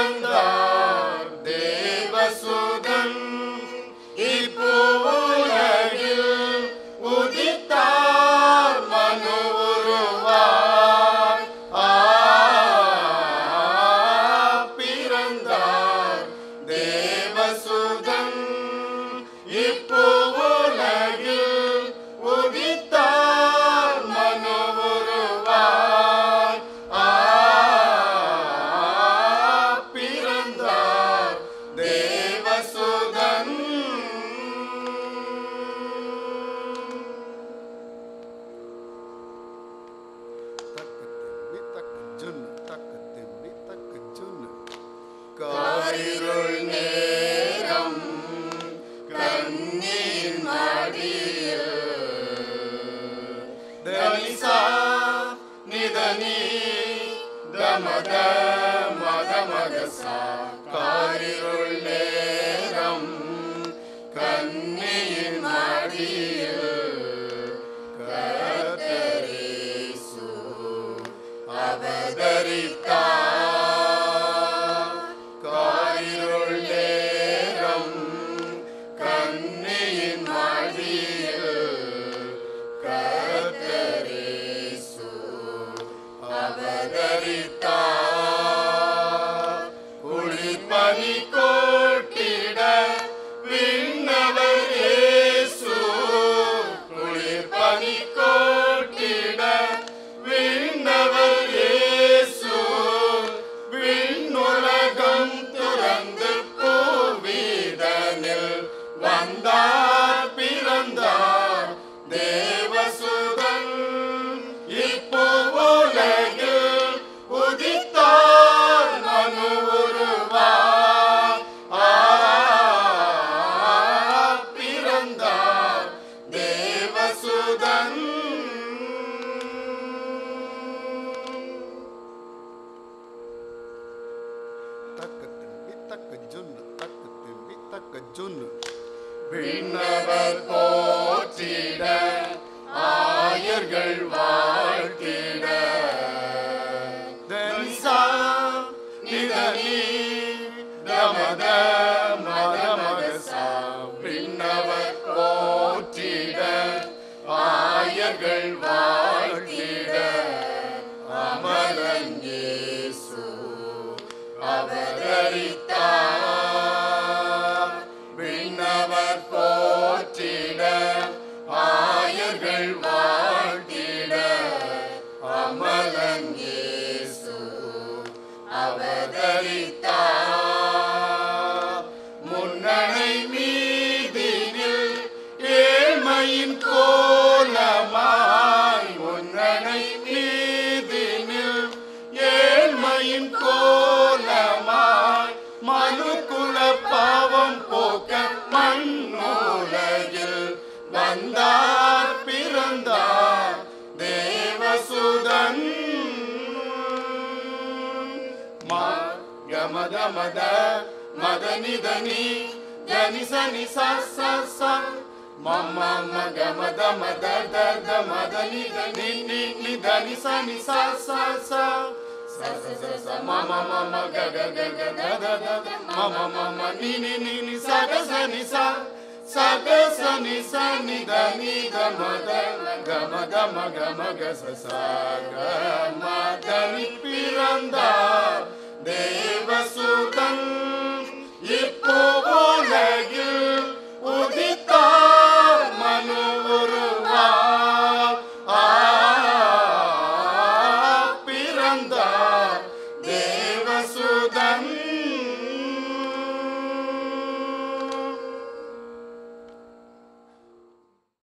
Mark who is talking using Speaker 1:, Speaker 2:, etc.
Speaker 1: and the காரிருள் நேரம் கண்ணீர் மடியில். தனிசா நிதனி தமத மத மகசா காரிருள் நேரம் விண்ணவர் போற்றிட ஆயர்கள் வாழ்த்திட. நிதனி தமத மத விண்ணவர் போற்றிட ஆயர்கள் வாழ்த்திட. அமரன் அவர் Margarita. మద మద మదని దని దని సని స స స మమ్మ మగ మద మద ద ద మదని దని ని ని దని సని స స స మమ మమ గగ గగ గద ద మమ మమ ని ని ని ని సగ సని స సగ సని సని దని గమ ద గమ గమ గమ గ స స గ మ దని పిరందా தேவசுதன் இப்போ உலகில் உதித்தார் மனு உருவார் பிறந்தார்.